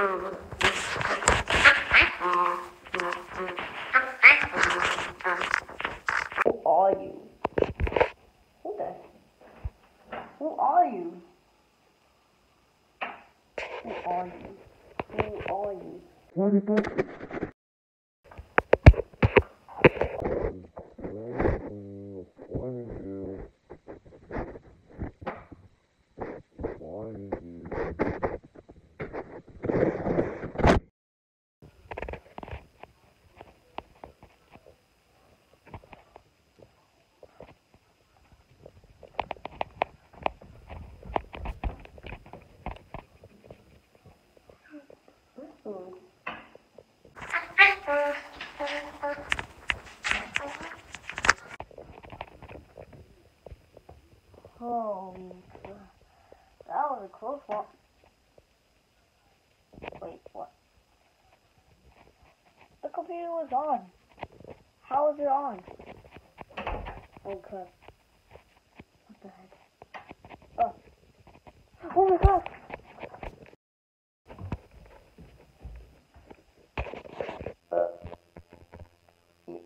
Who are you? Who the? Who are you? Who are you? Who are you? Oh, that was a close one. Wait, what? The computer was on. How is it on? Oh god. What the heck? Oh. Oh my god! Uh.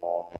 Off.